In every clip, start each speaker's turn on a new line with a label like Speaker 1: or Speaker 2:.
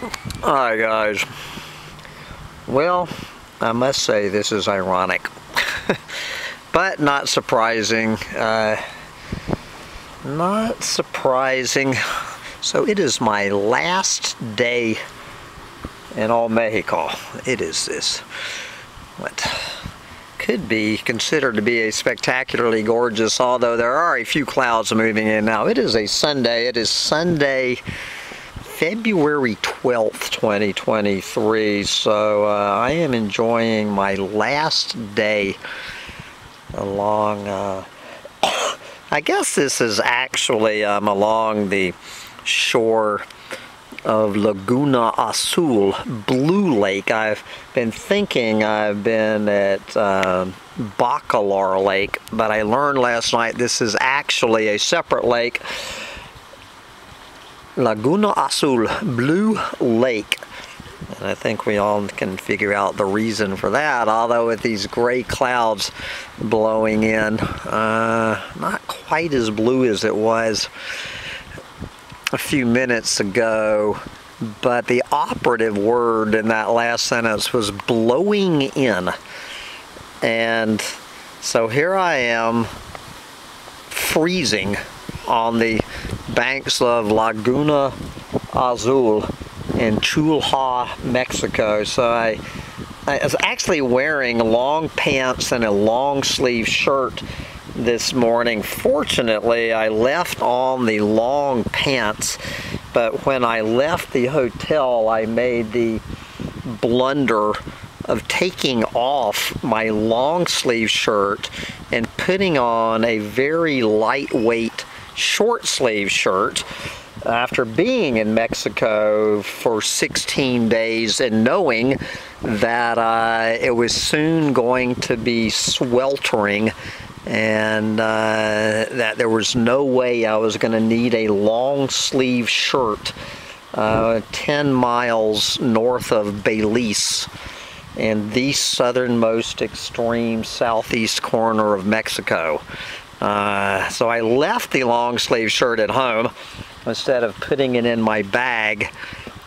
Speaker 1: Alright guys, well I must say this is ironic, but not surprising, uh, not surprising. So it is my last day in all Mexico. It is this, what could be considered to be a spectacularly gorgeous, although there are a few clouds moving in now. It is a Sunday, it is Sunday, February 12th, 2023. So uh, I am enjoying my last day along, uh, I guess this is actually um, along the shore of Laguna Azul, Blue Lake. I've been thinking I've been at uh, Bacalar Lake, but I learned last night this is actually a separate lake Laguna Azul, Blue Lake. And I think we all can figure out the reason for that, although with these gray clouds blowing in, uh, not quite as blue as it was a few minutes ago, but the operative word in that last sentence was blowing in. And so here I am freezing on the banks of Laguna Azul in Xul-Ha, Mexico. So I, I was actually wearing long pants and a long sleeve shirt this morning. Fortunately, I left on the long pants, but when I left the hotel, I made the blunder of taking off my long sleeve shirt and putting on a very lightweight short sleeve shirt after being in Mexico for 16 days and knowing that uh, it was soon going to be sweltering and uh, that there was no way I was going to need a long sleeve shirt uh, 10 miles north of Belize in the southernmost extreme southeast corner of Mexico. Uh, so I left the long sleeve shirt at home instead of putting it in my bag.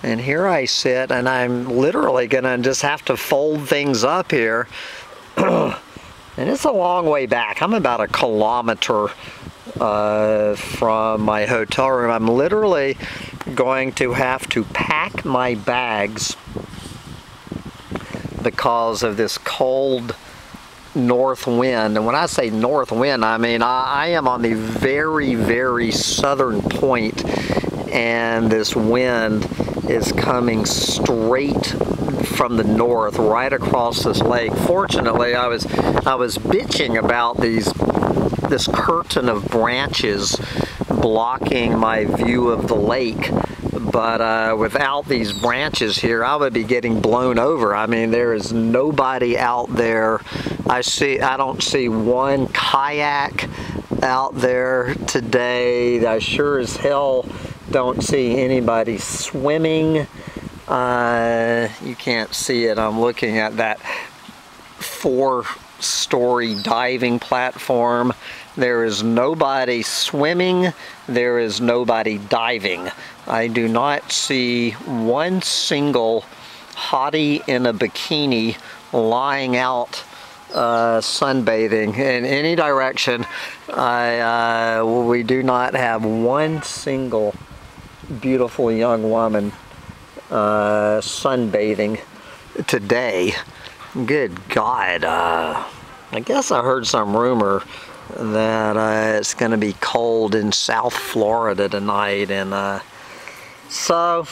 Speaker 1: And here I sit and I'm literally gonna just have to fold things up here. and it's a long way back. I'm about a kilometer uh, from my hotel room. I'm literally going to have to pack my bags because of this cold north wind. And when I say north wind, I mean I, I am on the very, very southern point and this wind is coming straight from the north right across this lake. Fortunately, I was I was bitching about these this curtain of branches blocking my view of the lake but uh, without these branches here I would be getting blown over. I mean there is nobody out there. I see I don't see one kayak out there today. I sure as hell don't see anybody swimming. Uh, you can't see it. I'm looking at that four story diving platform there is nobody swimming there is nobody diving I do not see one single hottie in a bikini lying out uh, sunbathing in any direction. I, uh, we do not have one single beautiful young woman uh, sunbathing today. Good God. Uh, I guess I heard some rumor that uh, it's going to be cold in South Florida tonight and uh, so,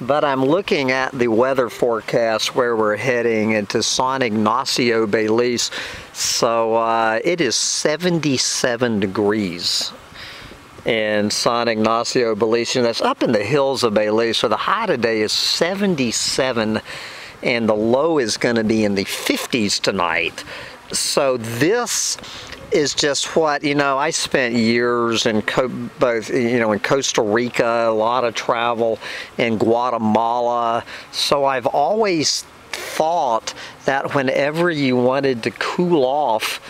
Speaker 1: but I'm looking at the weather forecast where we're heading into San Ignacio Belize. So uh, it is 77 degrees in San Ignacio Belize, and that's up in the hills of Belize. So the high today is 77 and the low is going to be in the 50s tonight. So this is just what you know I spent years in both you know in Costa Rica a lot of travel in Guatemala so I've always thought that whenever you wanted to cool off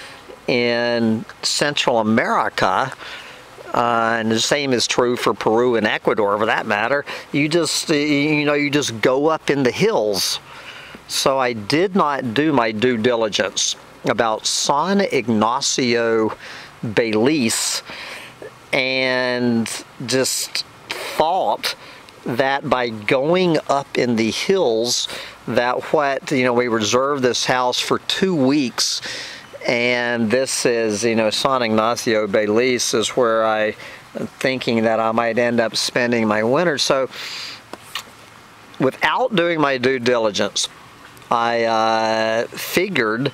Speaker 1: in Central America uh, and the same is true for Peru and Ecuador for that matter. You just, you know, you just go up in the hills. So I did not do my due diligence about San Ignacio Belize and just thought that by going up in the hills that what you know we reserved this house for two weeks and this is you know San Ignacio Belize is where I thinking that I might end up spending my winter. So without doing my due diligence I uh, figured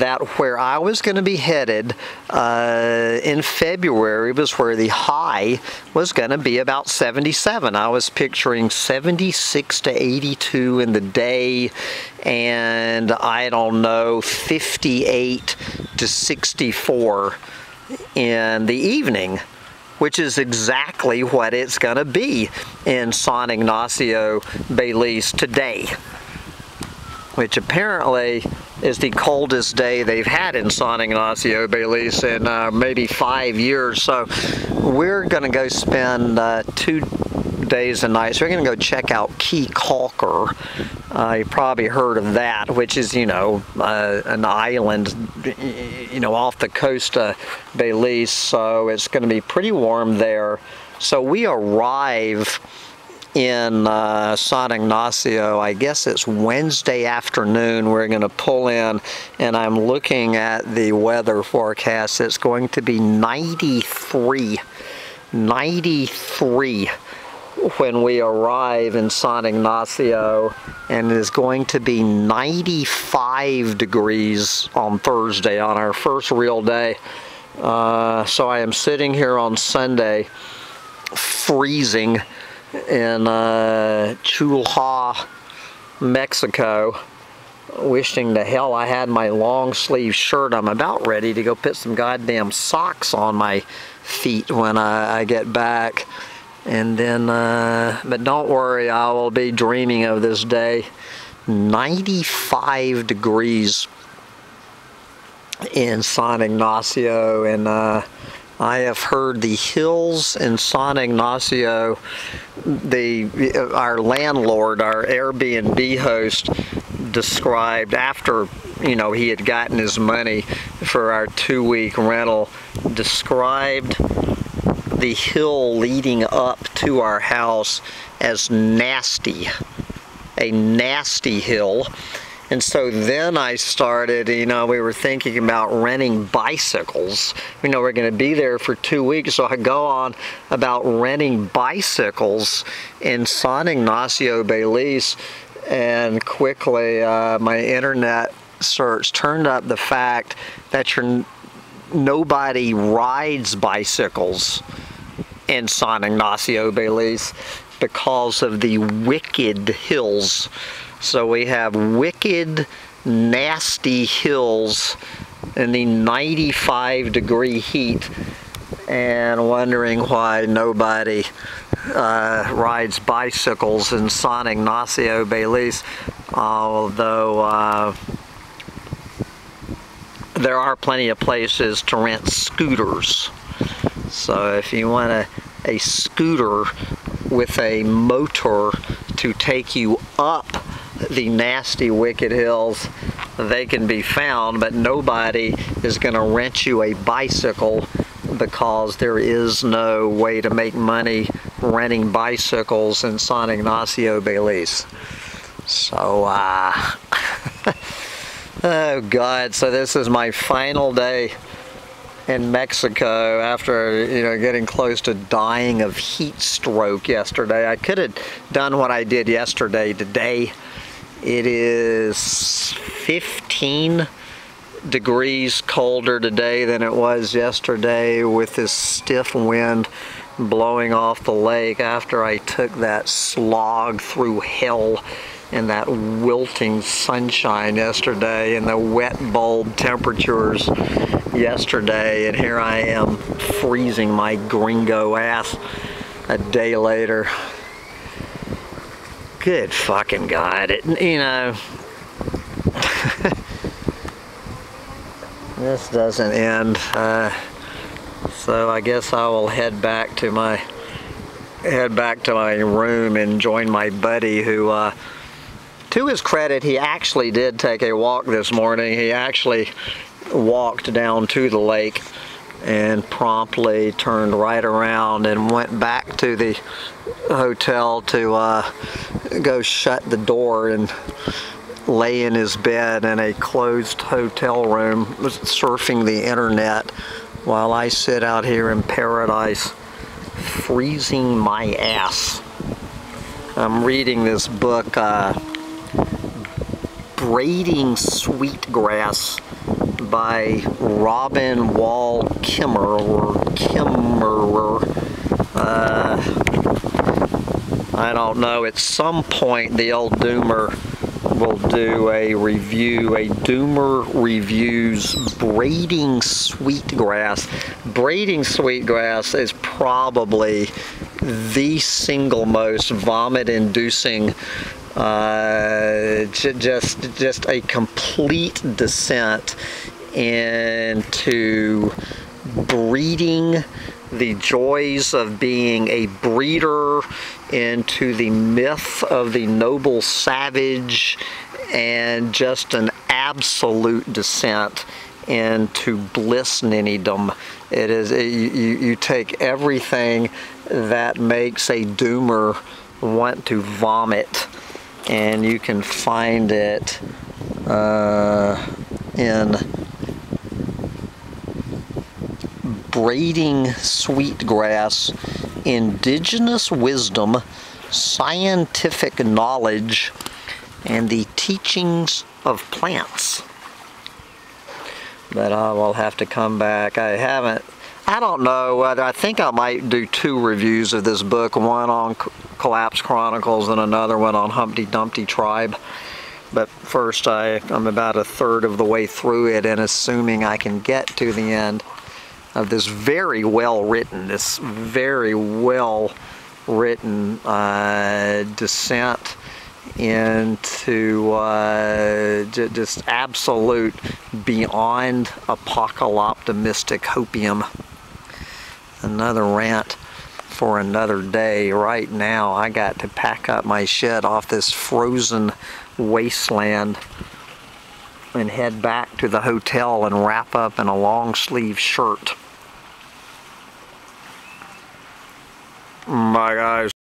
Speaker 1: that where I was going to be headed uh, in February was where the high was going to be about 77. I was picturing 76 to 82 in the day and I don't know 58 to 64 in the evening which is exactly what it's going to be in San Ignacio Belize today which apparently is the coldest day they've had in San Ignacio Belize in uh, maybe five years. So we're going to go spend uh, two days and nights. We're going to go check out Caye Caulker. Uh, you probably heard of that, which is, you know, uh, an island, you know, off the coast of Belize. So it's going to be pretty warm there. So we arrive in uh, San Ignacio, I guess it's Wednesday afternoon, we're going to pull in and I'm looking at the weather forecast. It's going to be 93, 93 when we arrive in San Ignacio and it is going to be 95 degrees on Thursday on our first real day. Uh, so I am sitting here on Sunday freezing in uh, Xul-Ha, Mexico, wishing the hell I had my long sleeve shirt. I'm about ready to go put some goddamn socks on my feet when I, I get back. And then, uh, but don't worry, I will be dreaming of this day. 95 degrees in San Ignacio and uh, I have heard the hills in San Ignacio, the our landlord, our Airbnb host, described after you know he had gotten his money for our two-week rental, described the hill leading up to our house as nasty, a nasty hill and so then I started, you know, we were thinking about renting bicycles. You know, we're going to be there for two weeks, so I go on about renting bicycles in San Ignacio Belize, and quickly uh, my internet search turned up the fact that you're, nobody rides bicycles in San Ignacio Belize because of the wicked hills so we have wicked, nasty hills in the 95 degree heat and wondering why nobody uh, rides bicycles in San Ignacio Belize, although uh, there are plenty of places to rent scooters. So if you want a, a scooter with a motor to take you up the nasty wicked hills they can be found but nobody is going to rent you a bicycle because there is no way to make money renting bicycles in San Ignacio Belize so uh, oh god so this is my final day in Mexico after you know getting close to dying of heat stroke yesterday. I could have done what I did yesterday today it is 15 degrees colder today than it was yesterday with this stiff wind blowing off the lake after I took that slog through hell in that wilting sunshine yesterday and the wet bulb temperatures yesterday. And here I am freezing my gringo ass a day later good fucking God. It, you know, this doesn't end. Uh, So I guess I will head back to my head back to my room and join my buddy who uh, to his credit he actually did take a walk this morning. He actually walked down to the lake and promptly turned right around and went back to the hotel to uh, go shut the door and lay in his bed in a closed hotel room surfing the internet while I sit out here in paradise freezing my ass. I'm reading this book, uh, Braiding Sweetgrass by Robin Wall Kimmer or Kimmerer. Uh, I don't know. At some point, the old Doomer will do a review, a Doomer reviews braiding sweetgrass. Braiding sweetgrass is probably the single most vomit-inducing uh, just just a complete descent into breeding the joys of being a breeder into the myth of the noble savage and just an absolute descent into bliss ninnydom. It is you, you take everything that makes a doomer want to vomit and you can find it uh, in braiding sweetgrass, indigenous wisdom, scientific knowledge, and the teachings of plants. But I will have to come back. I haven't, I don't know, whether, I think I might do two reviews of this book, one on Collapse Chronicles and another one on Humpty Dumpty Tribe. But first, I, I'm about a third of the way through it and assuming I can get to the end of this very well written, this very well written uh, descent into uh, just absolute beyond apocalyptimistic hopium. Another rant for another day. Right now I got to pack up my shed off this frozen wasteland and head back to the hotel and wrap up in a long sleeve shirt. My guys.